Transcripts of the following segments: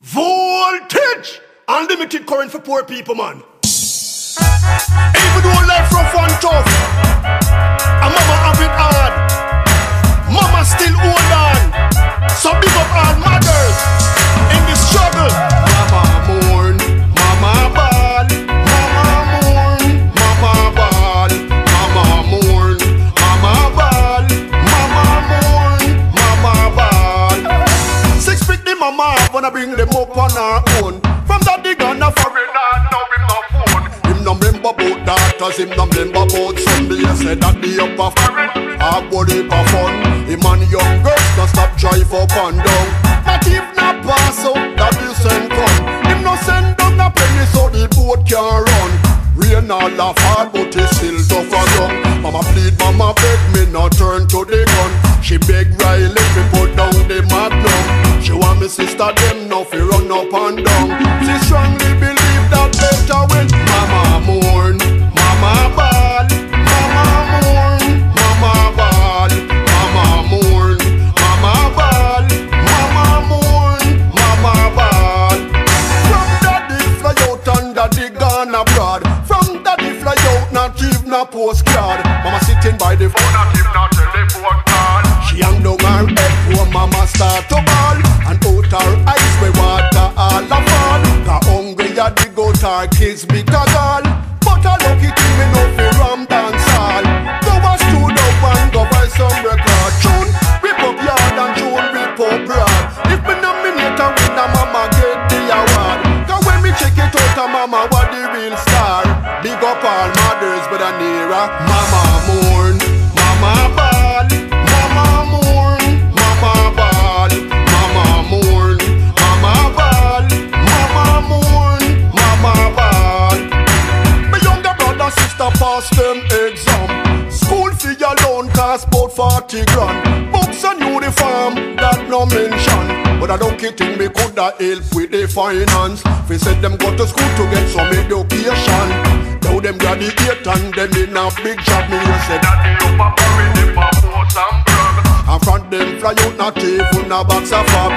Voltage! Unlimited current for poor people, man. Even though life rough and tough, on her own. From that the gun a foreign and now him no phone. Him no remember about daughters, him no remember about son. They said that the upper foreign, a body for fun. Him and young girls no stop drive up and down. Not even a pass out that the send come. Him no send down a penny so the boat can run. Rain all a hard, but it's still tough as young. Mama plead, mama beg me not turn to the gun. She beg Riley to put down the magnum. She want me sister them now fi a postcard. Mama sitting by the phone, not even a telephone call. She hang down her head for mama start to ball. And out her eyes where water all a fall. Got hungry a dig out her kids big a gall. But a lucky thing me no fi ram dance all. Go a stood up and go buy some record what the real star. Big up all mothers but a nearer. Mama mourn, mama ball, mama mourn, mama ball, mama mourn, mama ball, mama mourn, mama ball. My younger brother sister pass them exam. School fee alone cost about 40 grand. Books and uniform, that no mention. But I don't think me coulda help with the finance. We said them go to school to get some education. Now them graduate and them in a big job. Me you say that they up a foreign, them a post and brag. And front them fly out not even a box of fab.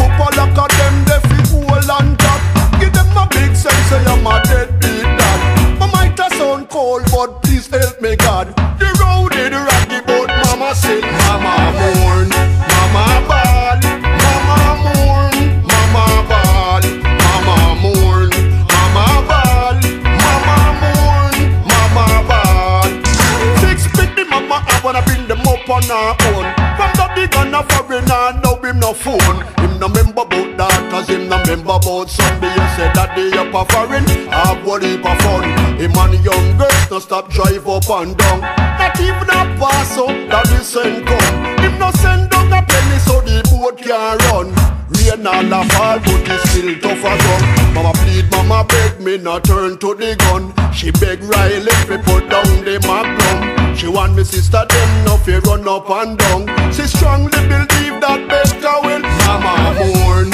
Couple lock of them they fi cool and top. Give them a big sense say I'm a deadbeat dad. My might a sound cold, but please help me God. Her own. From the big and a foreign, and now him no phone. Him no member about daughters, him no member about Sunday. You said that they up a foreign, have what heap of. Him and young girls no stop drive up and down. Not even a pass up that the send come. Him no send down a penny so the boat can run. Rain all a fall, but it's still tough as young. Mama plead, mama beg me not turn to the gun. She beg Riley to put down the magnum. She want me sister them no fi run up and down. She strongly believe that better will mama mourn,